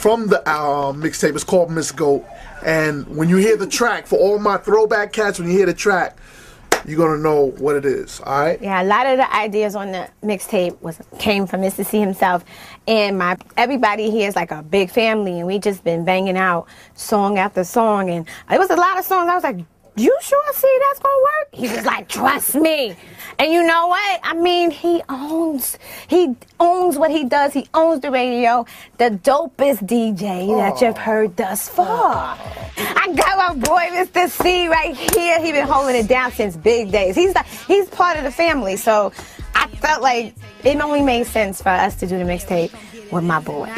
from the uh, mixtape. It's called Miss Goat. And when you hear the track, for all my throwback cats, when you hear the track, you're gonna know what it is. All right. Yeah, a lot of the ideas on the mixtape was came from Mister Cee himself, and my everybody here is like a big family, and we just been banging out song after song, and it was a lot of songs. I was like, "You sure see that's gonna work?" He was like, "Trust me." And you know what? I mean, he owns he owns what he does. He owns the radio, the dopest DJ that you've heard thus far. I got my boy Mister Cee right here. He been holding it down since big days. He's the, he's part of the family, so I felt like it only made sense for us to do the mixtape with my boy.